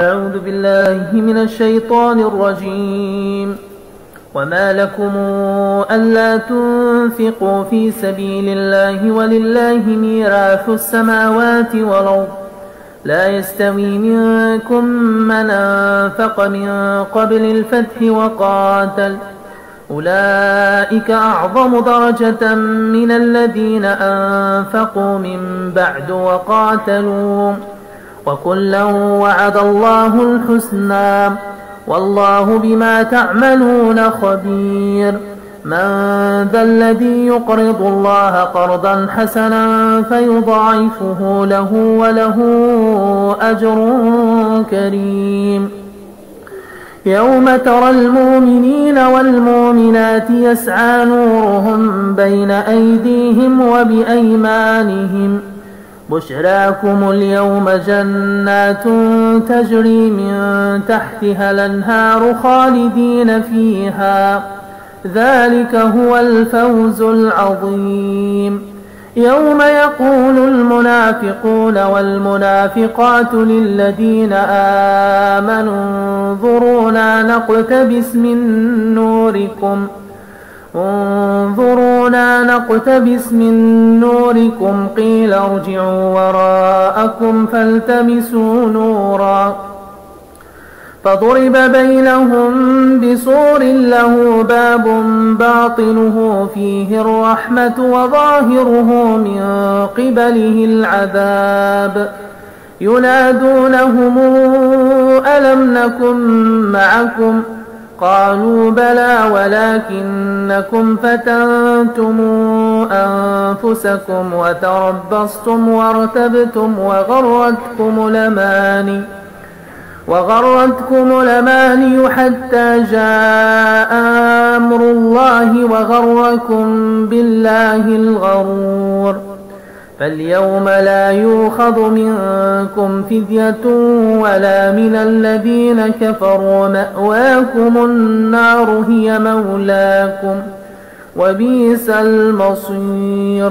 أعوذ بالله من الشيطان الرجيم. وما لكم ألا تنفقوا في سبيل الله ولله ميراث السماوات والأرض. لا يستوي منكم من أنفق من قبل الفتح وقاتل. أولئك أعظم درجة من الذين أنفقوا من بعد وقاتلوا. وكلا وعد الله الحسنى والله بما تعملون خبير من ذا الذي يقرض الله قرضا حسنا فيضاعفه له وله أجر كريم. يوم ترى المؤمنين والمؤمنات يسعى نورهم بين أيديهم وبأيمانهم بشراكم اليوم جنات تجري من تحتها الأنهار خالدين فيها. ذلك هو الفوز العظيم. يوم يقول المنافقون والمنافقات للذين آمنوا انظرونا نقتبس من نوركم. انظرونا نقتبس من نوركم قيل ارجعوا وراءكم فالتمسوا نورا فضرب بينهم بسور له باب باطنه فيه الرحمة وظاهره من قبله العذاب ينادونهم ألم نكن معكم ؟ قالوا بلى ولكنكم فتنتم أنفسكم وتربصتم وارتبتم وغرتكم الأماني وغرتكم الأماني حتى جاء أمر الله وغركم بالله الغرور فاليوم لا يؤخذ منكم فدية ولا من الذين كفروا. مأواكم النار هي مولاكم. وبئس المصير.